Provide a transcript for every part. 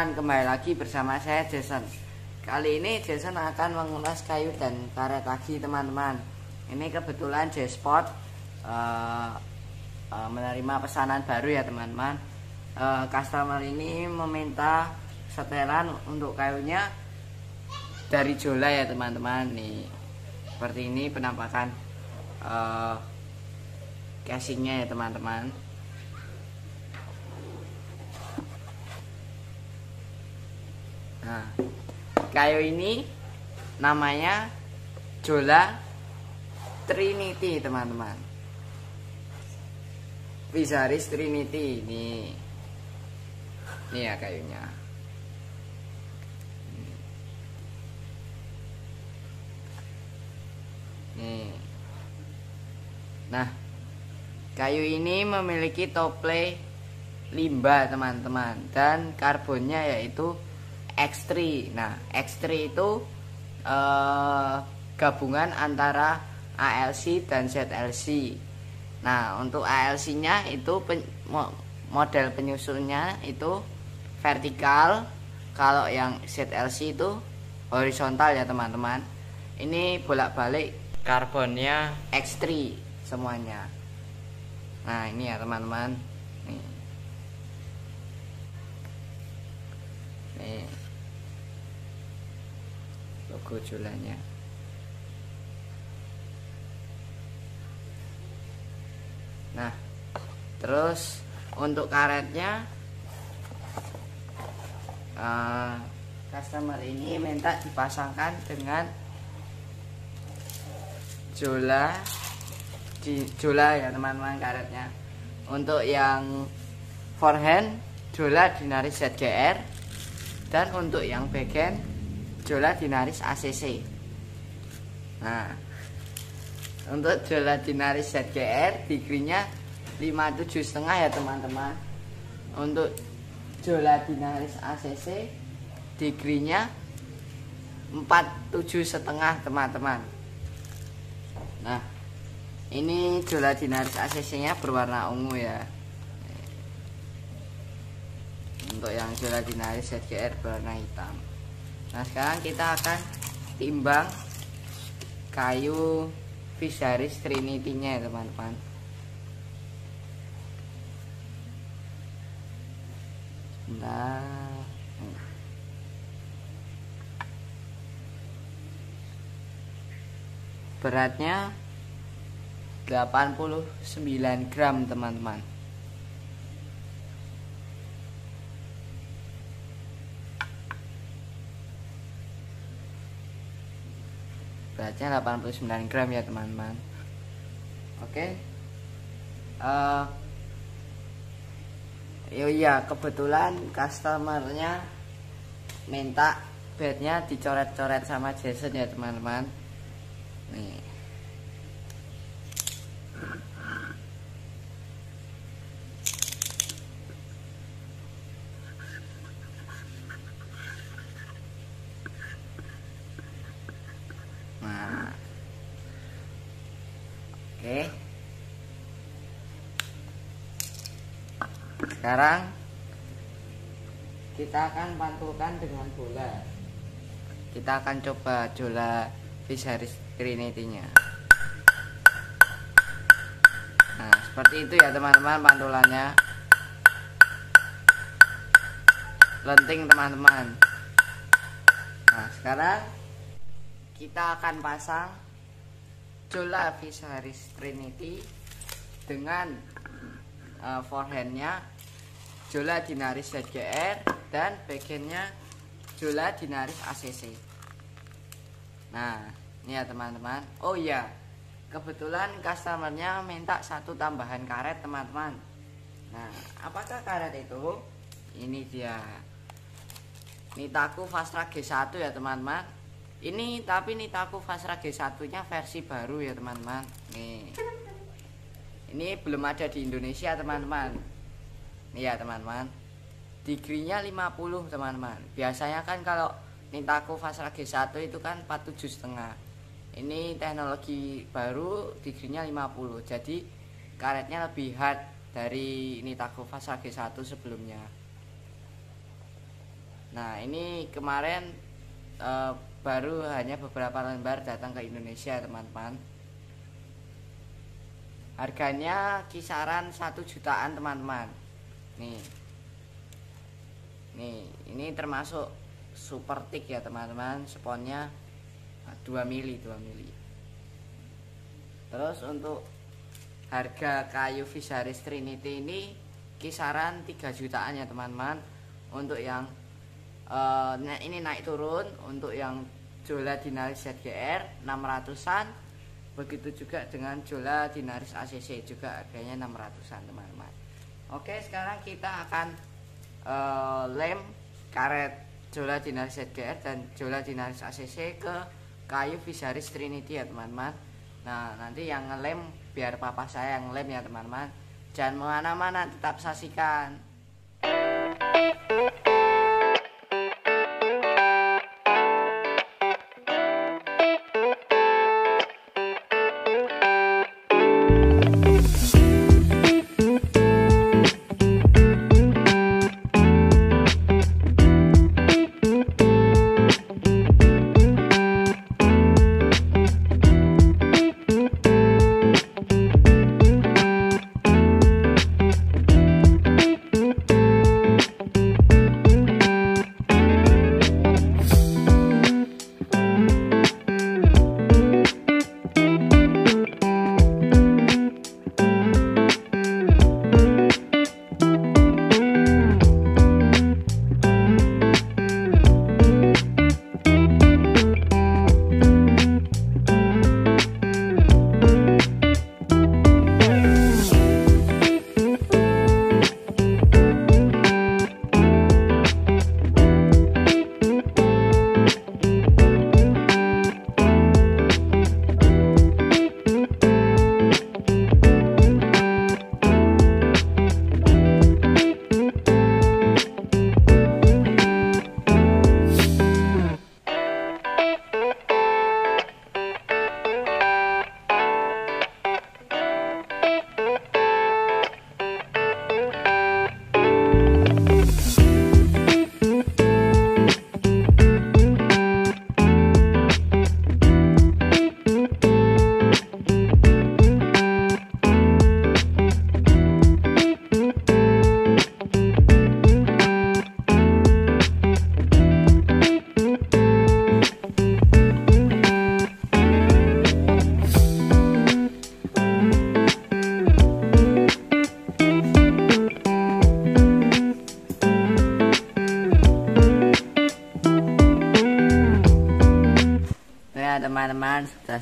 teman-teman, kembali lagi bersama saya Jason. Kali ini Jason akan mengulas kayu dan karet lagi teman-teman. Ini kebetulan J-Spot uh, uh, menerima pesanan baru ya teman-teman. Uh, customer ini meminta setelan untuk kayunya dari Jola ya teman-teman. Nih seperti ini penampakan uh, casingnya ya teman-teman. Nah, kayu ini namanya Jola Trinity, teman-teman. Visaris Trinity ini. Ini ya kayunya. Nih. Nah, kayu ini memiliki tople limbah, teman-teman, dan karbonnya yaitu X3. Nah, X3 itu eh, gabungan antara ALC dan ZLC. Nah, untuk ALC-nya itu pen, model penyusunnya itu vertikal. Kalau yang ZLC itu horizontal ya, teman-teman. Ini bolak-balik karbonnya X3 semuanya. Nah, ini ya, teman-teman. Nih. Nih logo julanya nah terus untuk karetnya uh, customer ini minta dipasangkan dengan jola di jola ya teman-teman karetnya. Untuk yang forehand jola dinaris ZGR dan untuk yang backhand Jola Dinaris ACC. Nah, untuk Jola Dinaris ZGR digrinya 57 setengah ya teman-teman. Untuk Jola Dinaris ACC digrinya 47 setengah teman-teman. Nah, ini Jola Dinaris ACC-nya berwarna ungu ya. Untuk yang Jola Dinaris ZGR berwarna hitam. Nah sekarang kita akan timbang kayu Visaris Trinity-nya ya teman-teman. Nah, beratnya 89 gram teman-teman. Beratnya 89 gram ya teman-teman. Oke. Okay. uh, eh, iya kebetulan customernya minta bednya dicoret-coret sama Jason ya teman-teman. Nih Oke. Sekarang kita akan pantulkan dengan bola. Kita akan coba jola Visaris Trinity-nya. Nah, seperti itu ya teman-teman pantulannya. Lenting teman-teman. Nah, sekarang kita akan pasang Jola Visaris Trinity dengan uh, forehandnya Jola Dinaris ZGR dan backhandnya Jola Dinaris ACC nah ini ya teman-teman. Oh iya kebetulan customernya minta satu tambahan karet teman-teman. Nah apakah karet itu? Ini dia. Nitaku Fastra G1 ya teman-teman. Ini tapi Nitaku Fasra G1 nya versi baru ya teman-teman. Nih. Ini belum ada di Indonesia teman-teman nih ya teman-teman digrinya 50 teman-teman. Biasanya kan kalau Nitaku Fasra G1 itu kan 47 setengah. Ini teknologi baru digrinya 50 jadi karetnya lebih hard dari Nitaku Fasra G1 sebelumnya. Nah ini kemarin uh, baru hanya beberapa lembar datang ke Indonesia teman-teman. Harganya kisaran satu jutaan teman-teman nih. Nih ini termasuk super thick ya teman-teman. Sponnya 2 mili 2 mili. Terus untuk harga kayu Visaris Trinity ini kisaran 3 jutaan ya teman-teman. Untuk yang uh, ini naik turun. Untuk yang Jola Dinaris ZGR 600an begitu juga dengan Jola Dinaris ACC juga harganya 600an teman-teman oke sekarang kita akan uh, lem karet Jola Dinaris ZGR dan Jola Dinaris ACC ke kayu Visaris Trinity ya teman-teman. Nah nanti yang ngelem biar papa saya yang lem ya teman-teman. Jangan ke mana-mana tetap saksikan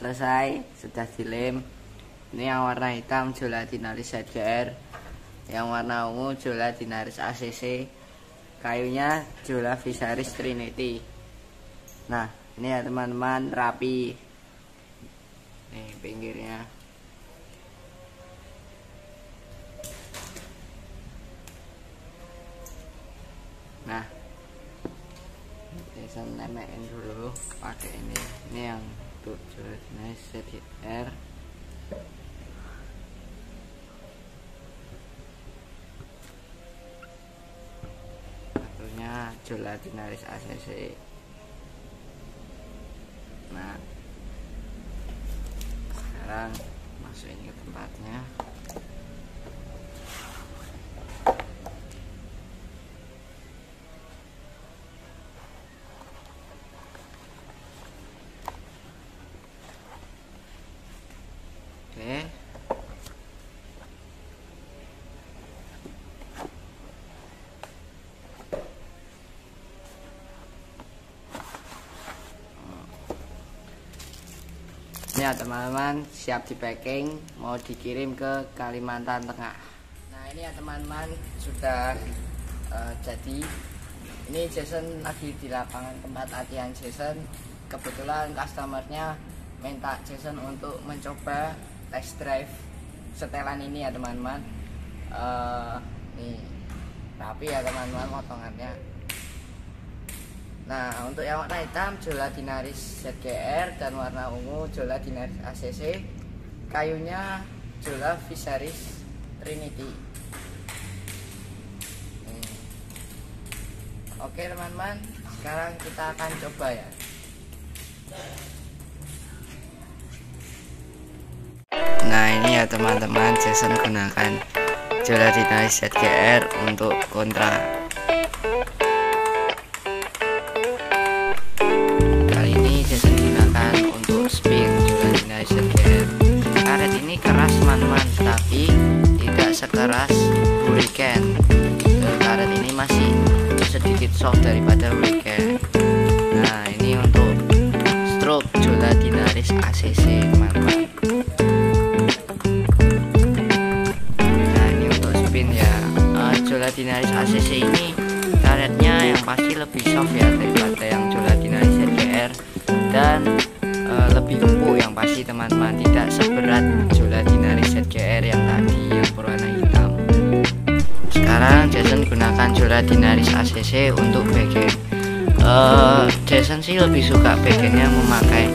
selesai sudah dilem. Ini yang warna hitam Jola Dinaris ZGR yang warna ungu Jola Dinaris ACC kayunya Jola Visaris Trinity. Nah ini ya teman-teman rapi. Nih pinggirnya. Nah saya nemekin dulu pakai ini. Ini yang untuk jelasnya ZR satunya Jolatinaris ACC nah sekarang masukin ke tempatnya ya teman-teman siap di packing mau dikirim ke Kalimantan Tengah. Nah ini ya teman-teman sudah uh, jadi. Ini Jason lagi di lapangan tempat latihan Jason. Kebetulan customernya minta Jason untuk mencoba test drive setelan ini ya teman-teman. Uh, nih. Rapi ya teman-teman potongannya Nah untuk yang warna hitam Jola Dinaris ZGR dan warna ungu Jola Dinaris ACC Kayunya Jola Visaris Trinity. Oke teman-teman sekarang kita akan coba ya. Nah ini ya teman-teman Jason gunakan Joladina ZGR untuk kontra sekeras Hurricane karet ini masih sedikit soft daripada Hurricane nah ini untuk stroke Joladinaris ACC teman-teman Joladinaris ACC ini karetnya yang pasti lebih soft ya daripada yang Joladinaris ZGR dan e, lebih empuk yang pasti teman-teman. Tidak seberat Joladinaris ZGR yang tadi yang berwarna hitam. Sekarang Jason gunakan Joladinaris ACC untuk backend e, Jason sih lebih suka backendnya memakai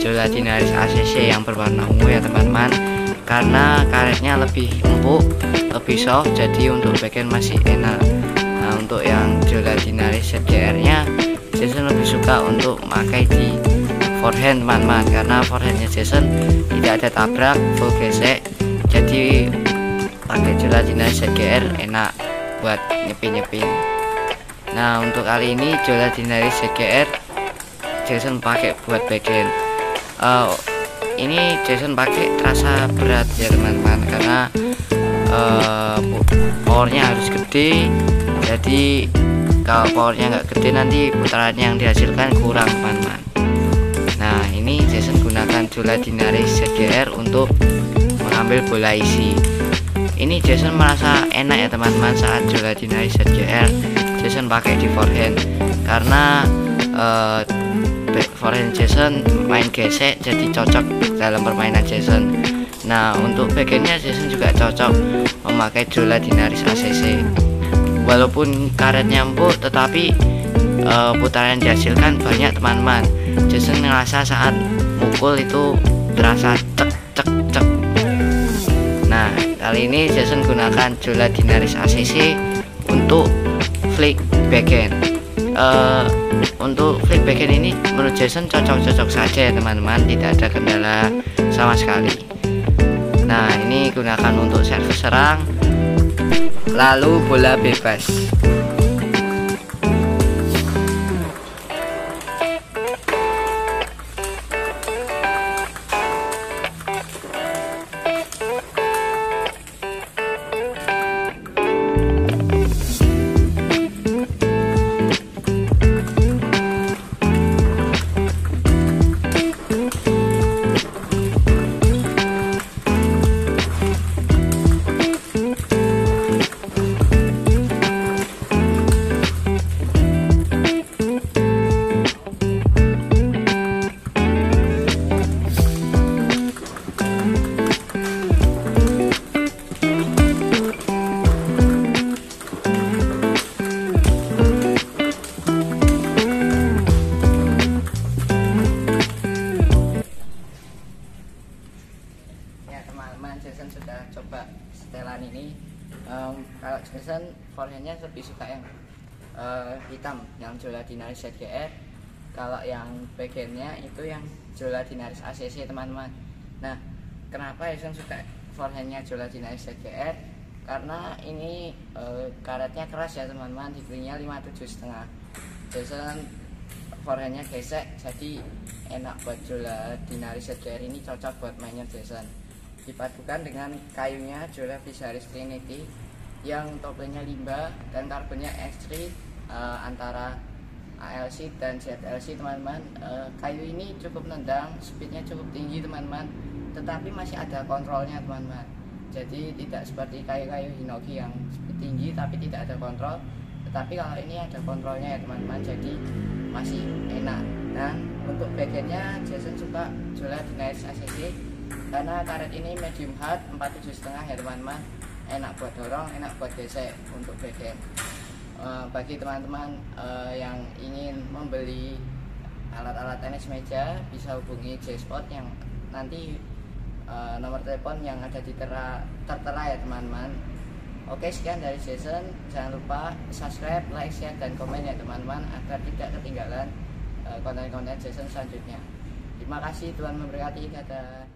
Joladinaris ACC yang berwarna ungu ya teman-teman. Karena karetnya lebih empuk lebih soft jadi untuk bagian masih enak. Nah untuk yang Joladinaris ZGR nya Jason lebih suka untuk memakai di forehand teman-teman karena forehandnya Jason tidak ada tabrak full gesek. Jadi pakai Joladinaris ZGR enak buat nyepin-nyepin nah untuk kali ini Joladinaris ZGR Jason pakai buat bagian uh, ini Jason pakai terasa berat ya teman-teman. Karena uh, powernya harus gede. Jadi kalau powernya nggak gede nanti putaran yang dihasilkan kurang teman-teman ini Jason gunakan Jola Dinaris ZGR untuk mengambil bola isi. Ini Jason merasa enak ya teman-teman saat Jola Dinaris ZGR Jason pakai di forehand karena uh, forehand Jason main gesek jadi cocok dalam permainan Jason. Nah untuk bagiannya Jason juga cocok memakai Jola Dinaris ACC walaupun karetnya empuk tetapi uh, putaran dihasilkan banyak teman-teman Jason ngerasa saat mukul itu terasa cek cek cek. Nah kali ini Jason gunakan Jola Dinaris ACC untuk flick backhand. Uh, untuk flick backhand ini menurut Jason cocok-cocok saja ya teman-teman. Tidak ada kendala sama sekali. Nah ini gunakan untuk servis serang lalu bola bebas um, kalau Jason forehandnya lebih suka yang uh, hitam yang Jola Dinaris ZGR kalau yang bagiannya itu yang Jola Dinaris ACC teman-teman. Nah kenapa Jason suka forehandnya Jola Dinaris ZGR karena ini uh, karetnya keras ya teman-teman. Dibelinya 57 setengah. Jason forehandnya gesek jadi enak buat Jola Dinaris ZGR ini cocok buat mainnya Jason dipadukan dengan kayunya Jola Visaris Trinity yang topengnya limba dan karbonnya ekstri uh, antara ALC dan ZLC teman-teman. Uh, kayu ini cukup nendang speednya cukup tinggi teman-teman tetapi masih ada kontrolnya teman-teman. Jadi tidak seperti kayu-kayu hinoki yang speed tinggi tapi tidak ada kontrol. Tetapi kalau ini ada kontrolnya ya teman-teman jadi masih enak. Dan untuk bagiannya Jason suka Jola Denice ACC karena karet ini medium hard 47 setengah teman-teman enak buat dorong enak buat gesek untuk bagian uh, bagi teman-teman uh, yang ingin membeli alat-alat tenis meja bisa hubungi J-Spot yang nanti uh, nomor telepon yang ada di tera, tertera ya teman-teman. Oke sekian dari Jason. Jangan lupa subscribe, like, share, dan komen ya teman-teman Agar tidak ketinggalan eh, konten-konten Jason selanjutnya. Terima kasih Tuhan memberkati. Dadah